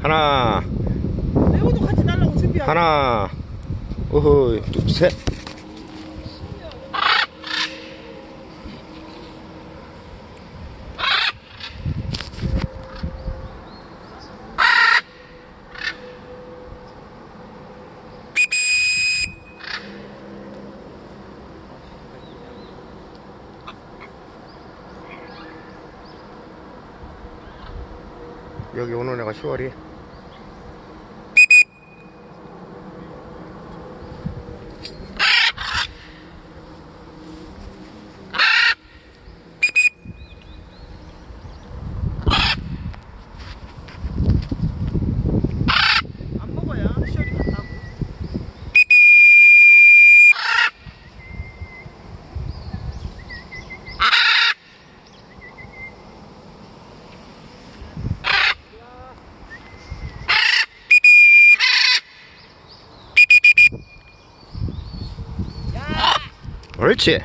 하나. 매우도 같이 달라고 준비하고. 하나. 어허 둘셋 여기 오는 애가 10월이 而且